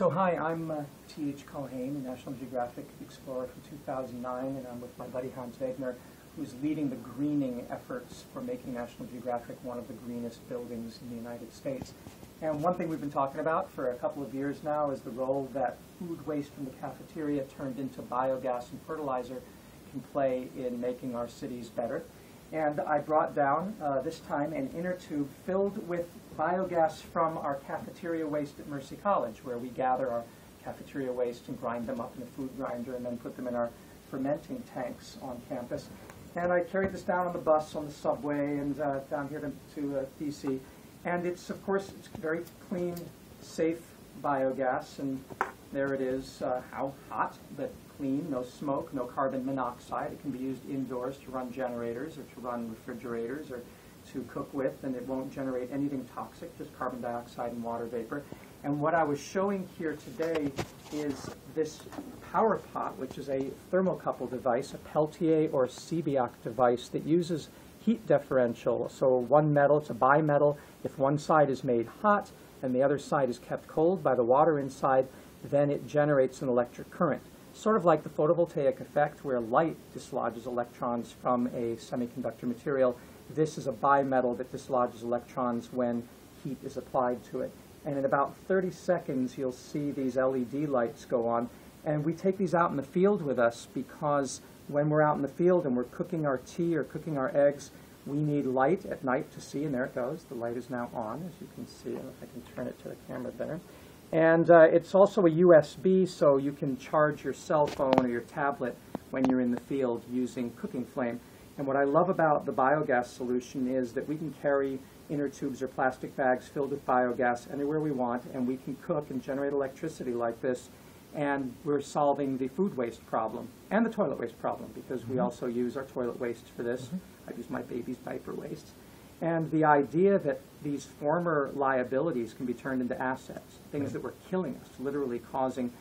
So hi, I'm uh, T.H. Culhane, National Geographic Explorer from 2009, and I'm with my buddy Hans Wegner, who's leading the greening efforts for making National Geographic one of the greenest buildings in the United States. And one thing we've been talking about for a couple of years now is the role that food waste from the cafeteria turned into biogas and fertilizer can play in making our cities better. And I brought down, uh, this time, an inner tube filled with biogas from our cafeteria waste at Mercy College, where we gather our cafeteria waste and grind them up in a food grinder and then put them in our fermenting tanks on campus. And I carried this down on the bus, on the subway, and uh, down here to, to uh, DC. And it's, of course, it's very clean, safe biogas, and there it is, uh, how hot, but clean, no smoke, no carbon monoxide. It can be used indoors to run generators or to run refrigerators or to cook with, and it won't generate anything toxic, just carbon dioxide and water vapor. And what I was showing here today is this power pot, which is a thermocouple device, a Peltier or Seebeck device that uses heat differential. So one metal, it's a bimetal. If one side is made hot and the other side is kept cold by the water inside, then it generates an electric current. Sort of like the photovoltaic effect where light dislodges electrons from a semiconductor material this is a bimetal that dislodges electrons when heat is applied to it. And in about 30 seconds, you'll see these LED lights go on. And we take these out in the field with us because when we're out in the field and we're cooking our tea or cooking our eggs, we need light at night to see, and there it goes. The light is now on, as you can see. I can turn it to the camera better. And uh, it's also a USB, so you can charge your cell phone or your tablet when you're in the field using cooking flame. And what I love about the biogas solution is that we can carry inner tubes or plastic bags filled with biogas anywhere we want, and we can cook and generate electricity like this, and we're solving the food waste problem and the toilet waste problem because we Mhm. also use our toilet waste for this. Mhm. I use my baby's diaper waste. And the idea that these former liabilities can be turned into assets, things that were killing us, literally causing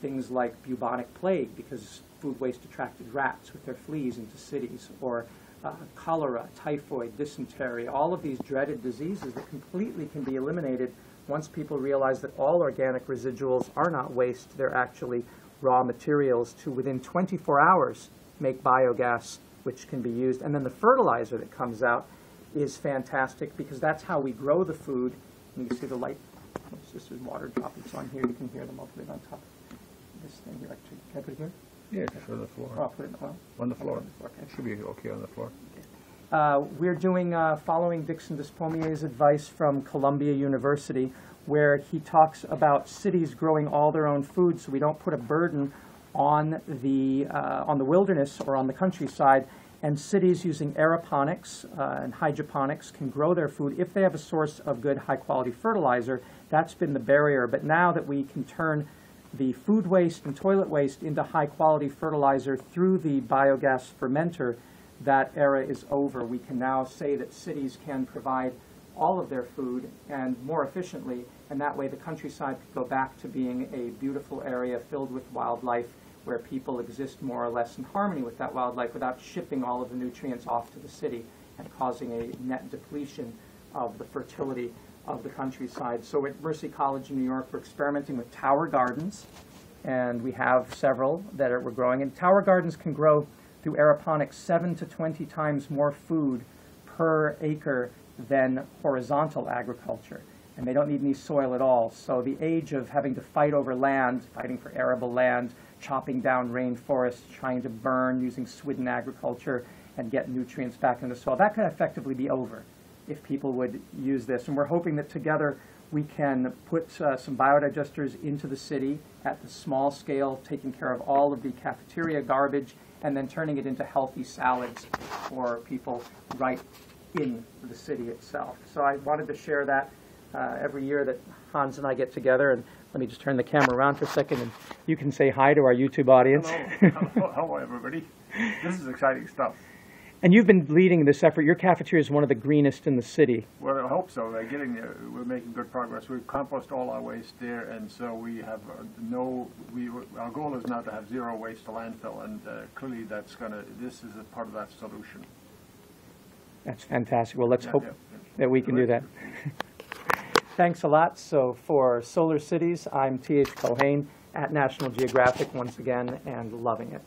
things like bubonic plague because food waste attracted rats with their fleas into cities, or uh, cholera, typhoid, dysentery, all of these dreaded diseases that completely can be eliminated once people realize that all organic residuals are not waste, they're actually raw materials to within 24 hours make biogas, which can be used. And then the fertilizer that comes out is fantastic because that's how we grow the food. And you can see the light, oops, this is water droplets on here, you can hear them, I'll put it on top of this thing here, actually, can I put it here? Yeah, just on the Or I'll floor. put it, On the floor. Okay. It should be okay on the floor. Uh, we're doing, uh, following Dickson Despommier's advice from Columbia University, where he talks about cities growing all their own food, so we don't put a burden on the, uh, on the wilderness or on the countryside. And cities using aeroponics uh, and hydroponics can grow their food if they have a source of good, high-quality fertilizer. That's been the barrier. But now that we can turn the food waste and toilet waste into high-quality fertilizer through the biogas fermenter, that era is over. We can now say that cities can provide all of their food and more efficiently, and that way the countryside could go back to being a beautiful area filled with wildlife where people exist more or less in harmony with that wildlife without shipping all of the nutrients off to the city and causing a net depletion of the fertility of the countryside. So at Mercy College in New York, we're experimenting with tower gardens, and we have several that are, we're growing. And tower gardens can grow through aeroponics seven to 20 times more food per acre than horizontal agriculture. And they don't need any soil at all. So the age of having to fight over land, fighting for arable land, chopping down rainforests, trying to burn using Swidden agriculture and get nutrients back into the soil, that could effectively be over if people would use this. And we're hoping that together we can put uh, some biodigesters into the city at the small scale, taking care of all of the cafeteria garbage and then turning it into healthy salads for people right in the city itself. So I wanted to share that uh, every year that Hans and I get together. And let me just turn the camera around for a second and you can say hi to our YouTube audience. Hello, hello, everybody. This is exciting stuff. And you've been leading this effort. Your cafeteria is one of the greenest in the city. Well, I hope so. They're getting there. We're making good progress. We compost all our waste there, and so we have uh, no. We our goal is now to have zero waste to landfill, and uh, clearly that's going to. This is a part of that solution. That's fantastic. Well, let's Yeah, hope yeah, yeah. that we can do that. Thanks a lot. So for Solar Cities, I'm T.H. Culhane at National Geographic once again and loving it.